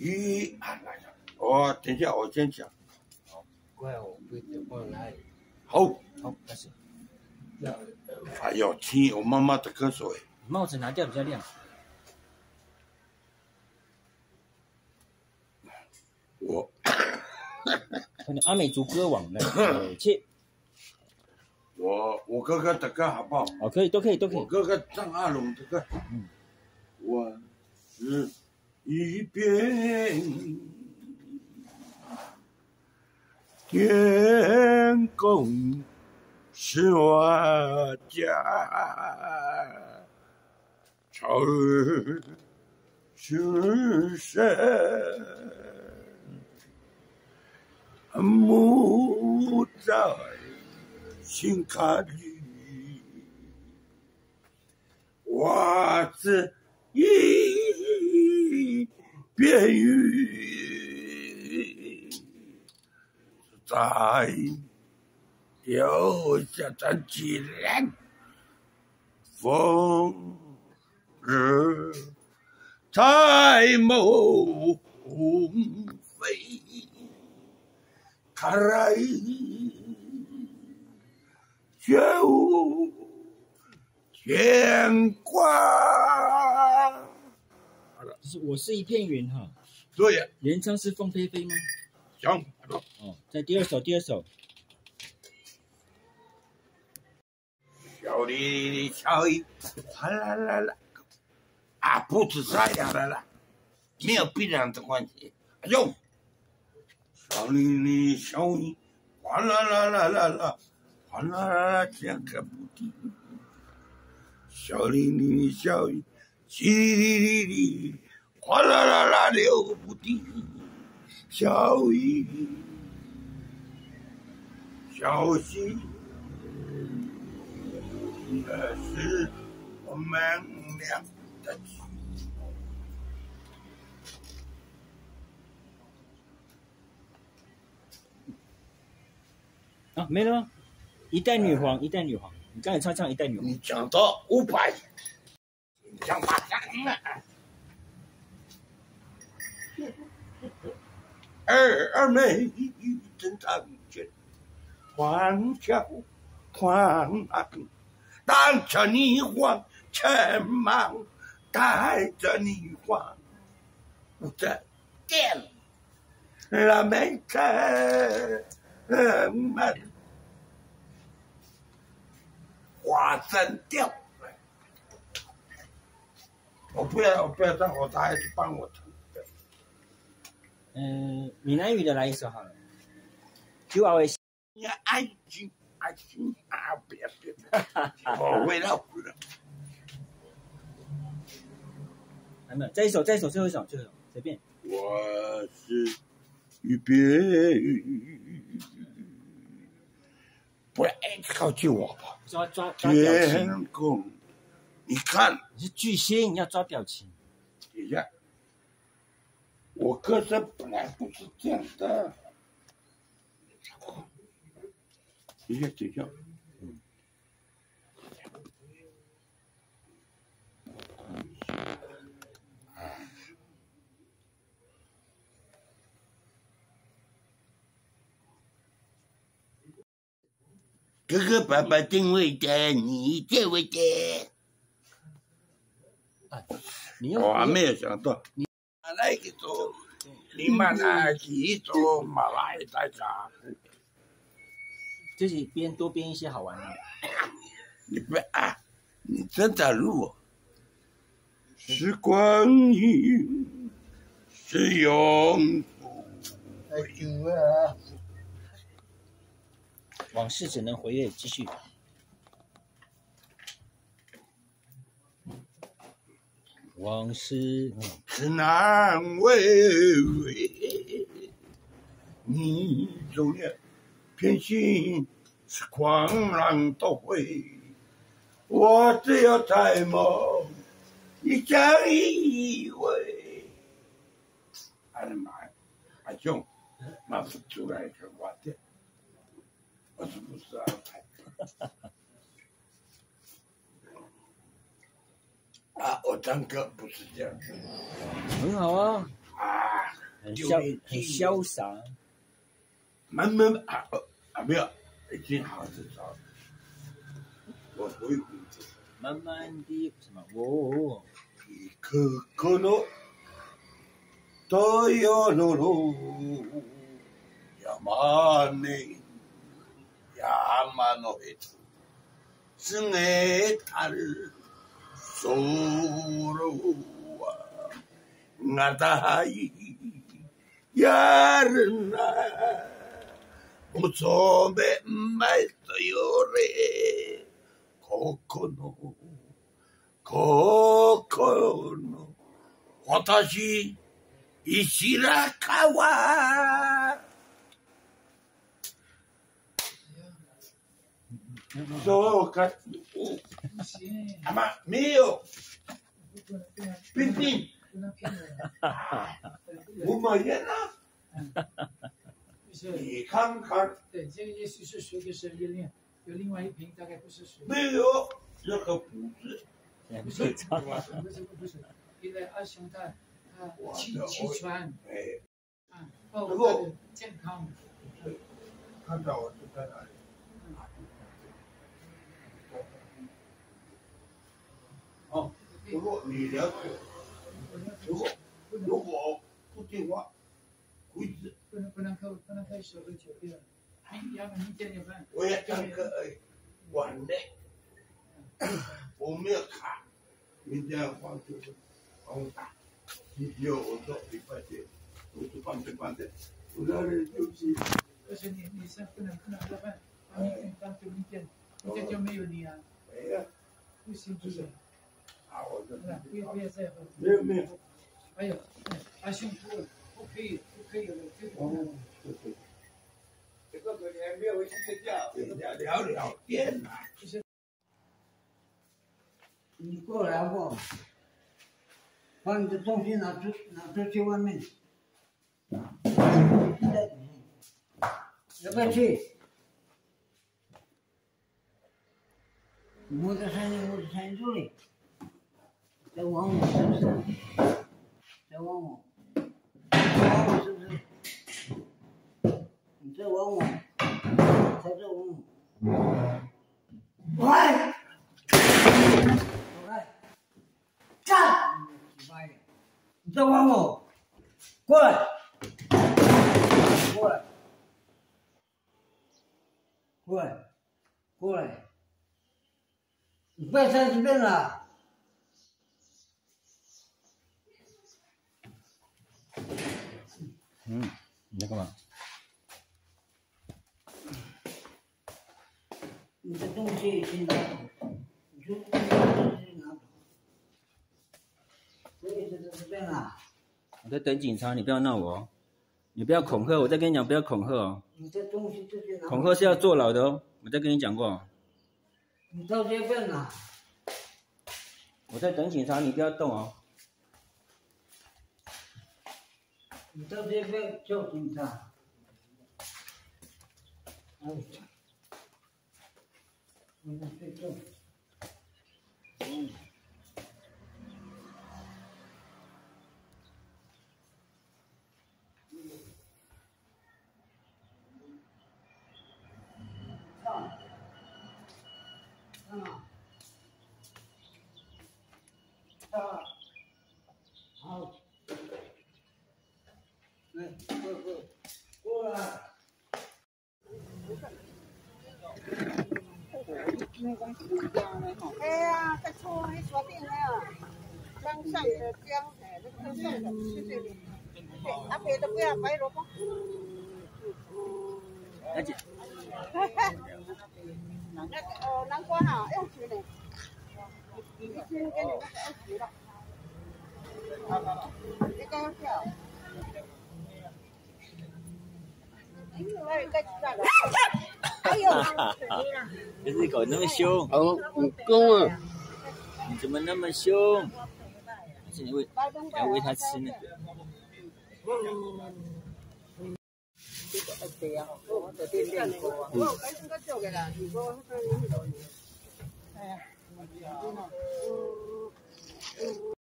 一，啊，来了，我等一下我先讲。怪我不得放来？好，好，开始。哎呦，亲，我妈妈的咳嗽哎。帽子拿掉比较亮。我，阿美族歌王的，切。我我哥哥的歌好不好？哦，可以，都可以，都可以。我哥哥张阿龙的歌。嗯。我是一片天空是我家，朝日是神，木在心坎里，我是一便于，在留下这几年风日在梦飞，看是一片云哈。对呀。原唱是凤飞飞吗？行。哦，在第二首，第二首。小李小雨，来来来来，啊，不止这样的了，没有必然的关系。哎呦，小李李小雨，哗啦啦啦啦啦。哗啦啦，讲个不停。小林林小雨，淅沥沥沥，哗啦啦啦流不停。小雨，小溪，这是我们俩的啊，没了吗。一代女皇，一代女皇，你刚才唱唱一代女皇。你讲到五百，讲八讲二二妹正当军，黄小黄当着女皇前忙，带着女皇在殿，那门开门。花针掉，我不要，我不要再我他还是帮我唱。嗯，闽南语的来一首好了。就阿伟，你安静，安静啊！别别，我为了不了。还没有，再一首，再一首，最后一首，最后一首，随便。我是一边。不要靠近我吧！抓抓抓表情。你看，你是巨星，要抓表情。我歌声本来不是这样的。等一下，等一下。哥哥爸爸定位的，你定位的。我还没有想到，你你妈来几做，马来在家。这是编多编一些好玩的。你别啊？你真的录？时光阴是永恒啊。往事只能回味，继续。往事是难为，你走了，偏心是狂浪都会。我只有在梦一将以为。哎呀妈呀，阿兄，马不出来就挂掉。不是不是安排。啊，啊，我唱歌不是这样 pustycia. 很潇很潇洒。慢慢啊啊，没有，已经好至了。我回顾这。慢慢的什么？哦。ここの太陽の山に山のへと告げたる。ソーはなたはいやるなおそめまいとよれここのここの私石らかうか。Oh. あま没有冰冰我们也呢你看看对，这个也许是水的是有另有另外一瓶，大概不是水。没有这个不是不是，不是不是，因为阿雄他他气气喘哎啊，包健康。看到我就在哪里哦如果你了解如果如果不听话会死不能不能开不能喝水喝酒对吧？明要么明天有饭。我也讲个晚的我没有卡明天要放就是帮我打星期六我做礼拜天我是半天半天我那里就是而且你你是不能不能喝饭，明天当就明天，明天就没有你啊，没有不行不行，啊我这？没有没有还有阿雄不不可以不可以有这个。哦对对这个昨天没有回去睡觉跟人家聊聊天呐你过来不？把你的东西拿出拿出去外面。要不要去？摩托车呢？摩托车这里，在往我是不是？在往我，往我是不是？你在往我，他在往我。喂！走开！站！你再玩我？过来！过来！过来！过来！你不要三十遍了。嗯，你在干嘛？你的东西先拿走，你说你的东西拿走。所以这是这样啊，我在等警察，你不要闹我哦，你不要恐吓，我再跟你讲，不要恐吓哦，你的东西自己拿。恐吓是要坐牢的哦，我再跟你讲过哦，你到这边了，我在等警察，你不要动哦。你到这边叫警察。哎，你们睡觉。嗯。上，上，上，好。来，过过过来。哎呀，在厝迄山顶的啊，江上的江，哎，那个江上的，谢谢你。对，阿别的不要白萝卜。而且那个哦，南瓜哈，要十呢。一斤给你那个二十了。这个要票。哎呦！这只狗那么凶，哦武功啊你怎么那么凶？还是你喂，要喂它吃呢？嗯。